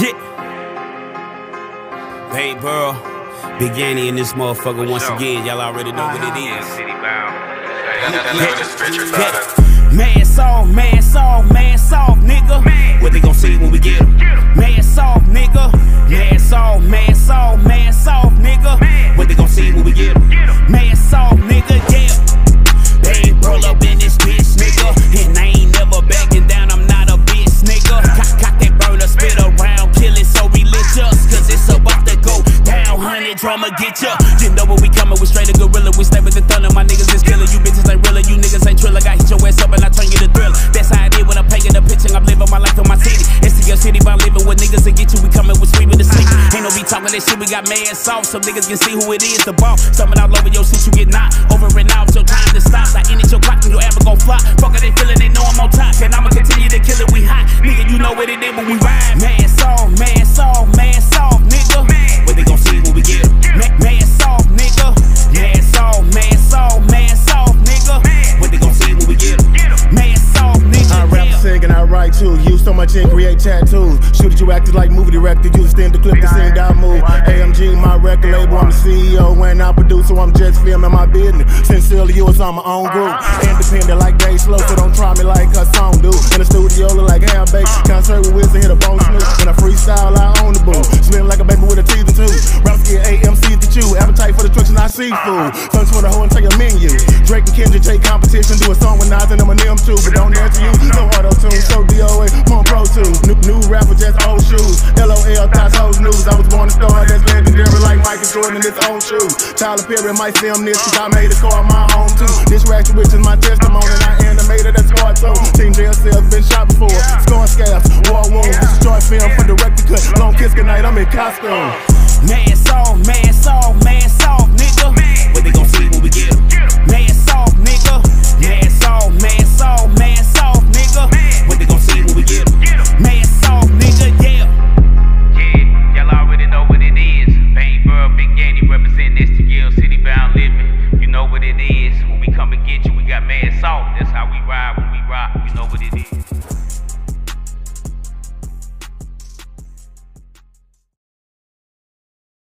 Yeah. Hey, bro. Bix Yany in this motherfucker once again. Y'all already know what it is. Mask off, mask off, mask off, nigga. Honey, drama get ya. You know what we coming with straight a gorilla. We stay with the thunder, my niggas is killer. You bitches ain't real, you niggas ain't triller. I hit your ass up and I turn you to thriller. That's how I did when I'm paying the pitching. I'm living my life in my city. It's your city by living with niggas that get you. We coming with sweet with the sleep. Ain't no be talking that shit, we got mad soft. Some niggas can see who it is, the ball. Something all over your shit, you get knocked. Over and out, your time to stop. I end it your clock and your ever gon' fly. Fuck it, they feeling, they know I'm on top. And I'ma continue to kill it, we hot. Nigga, you know what it is when we ride. Much ink, create tattoos. Shoot at you acted like movie director. You stand the clip the sing down move. AMG, my record label. I'm the CEO and I produce, so I'm just filming my business. Sincerely yours, I'm my own group. Independent like Dave Slow, so don't try me like a song do. In the studio, look like half baked. Concert with Wiz and hit a bone snoot. When I freestyle, I own the boo. Slim like a baby with a teeth and two. Get AMC to chew. Appetite for the trucks and I seafood. Funks for the and take menu. Drake and Kendrick take competition. Do a song with Nas hoes news. I was born a star that's legendary like Michael Jordan in his own shoes. Tyler Perry might film this cause I made a car my own too. This ratchet rich is my testimony I animated that squad too. Team JSL's been shot before. Scoring scabs, war wounds. This is short film for director cut. Long kiss goodnight, I'm in costume. Mask off, mask off, That's how we ride when we rock. You know what it is.